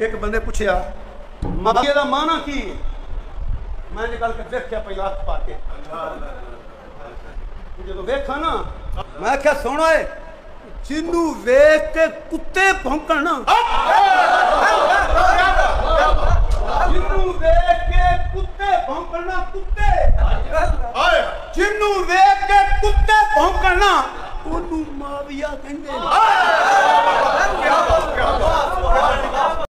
ਇੱਕ ਬੰਦੇ ਪੁੱਛਿਆ ਮਾਵੀਆ ਦਾ ਮਾਨਾ ਕੀ ਹੈ? ਮੈਂ ਇਹ ਗੱਲ ਕਰ ਦੇਖਿਆ ਪਹਿਲਾਂ ਹੱਥ ਪਾ ਕੇ। ਜਦੋਂ ਵੇਖਾ ਨਾ, ਮੈਂ ਕਿਹਾ, ਸੋਹਣਾ ਓਏ ਜਿਹਨੂੰ ਵੇਖ ਕੇ ਕੁੱਤੇ ਭੌਂਕਣ ਨਾ। ਵੇਖ ਕੇ ਕੁੱਤੇ ਭੌਂਕਣ ਕੁੱਤੇ। ਹਾਏ ਵੇਖ ਕੇ ਕੁੱਤੇ ਭੌਂਕਣ ਉਹਨੂੰ ਮਾਵੀਆ ਕਹਿੰਦੇ ਨੇ।